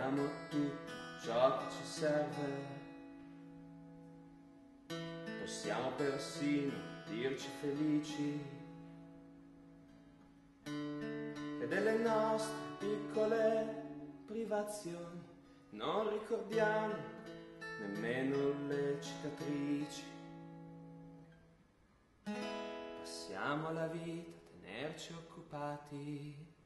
abbiamo tutto ciò che ci serve. Possiamo persino dirci felici e delle nostre piccole privazioni non ricordiamo nemmeno le cicatrici. Passiamo la vita a tenerci occupati.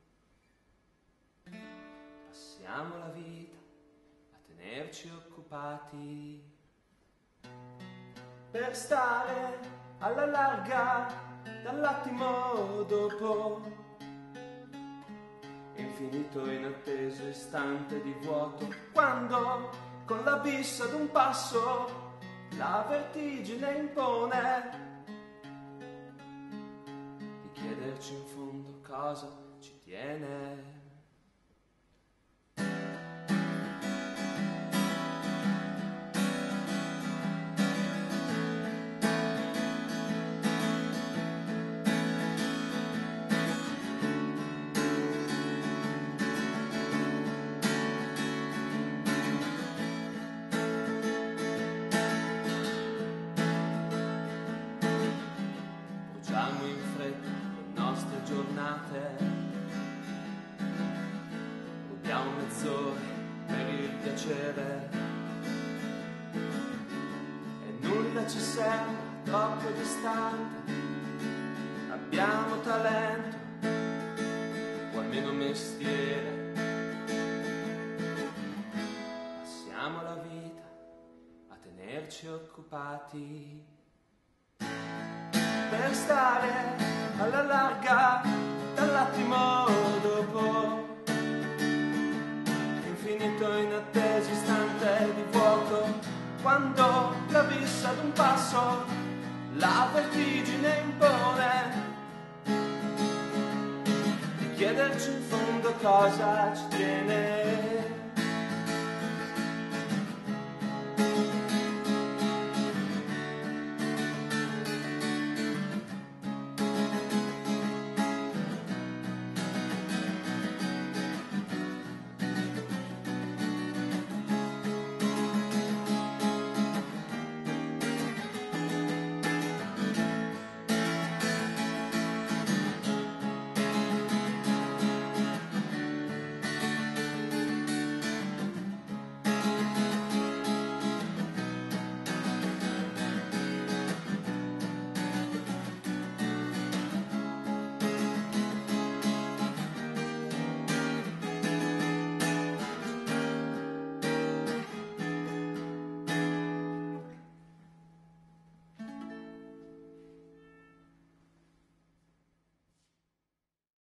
Passiamo la vita a tenerci occupati. Per stare alla larga dall'attimo dopo. Infinito inatteso istante di vuoto. Quando con l'abisso ad un passo la vertigine impone di chiederci in fondo cosa ci tiene. Bruciamo in fretta le nostre giornate, rubiamo mezz'ora per il piacere e nulla ci sembra troppo distante. Abbiamo talento o almeno mestiere. Passiamo la vita a tenerci occupati per stare alla larga dall'attimo dopo. Infinito inatteso istante di vuoto, quando l'abisso ad un passo, la vertigine impone di chiederci in fondo cosa ci tiene.